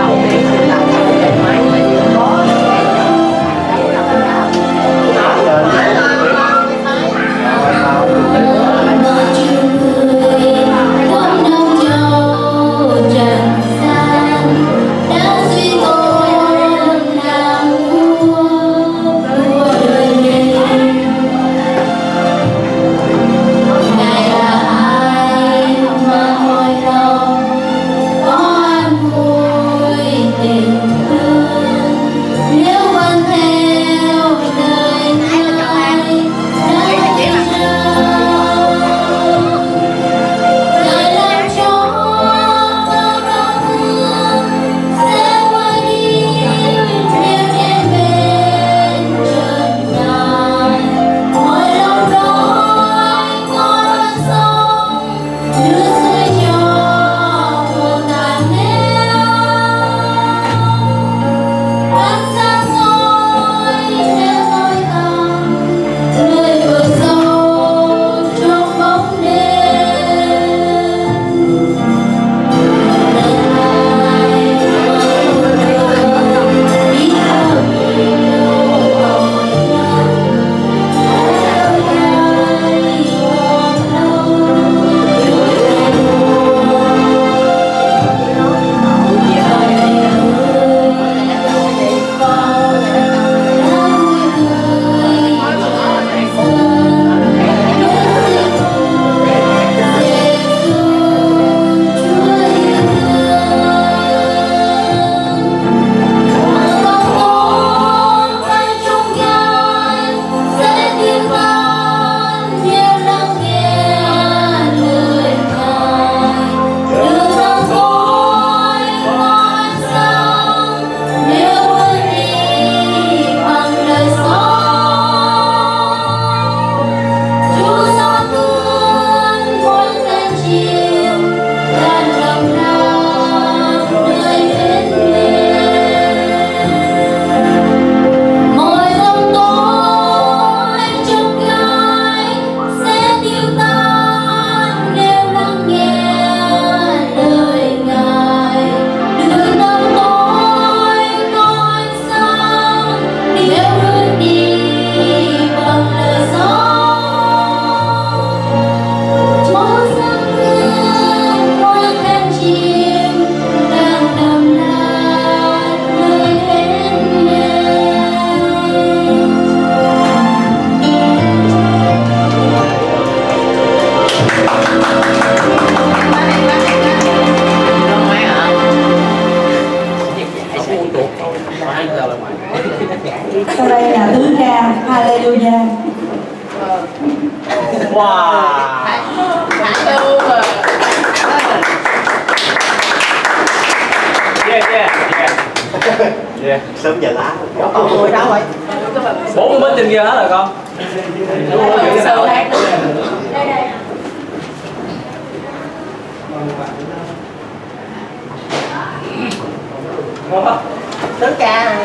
那没 Giang Wow. Hạ lưu mà Yeah yeah yeah. Yeah. Sớm giờ lá. Người đâu vậy? Bốn mươi bánh trên kia hết rồi con. Sự hát Ngon không? tướng ca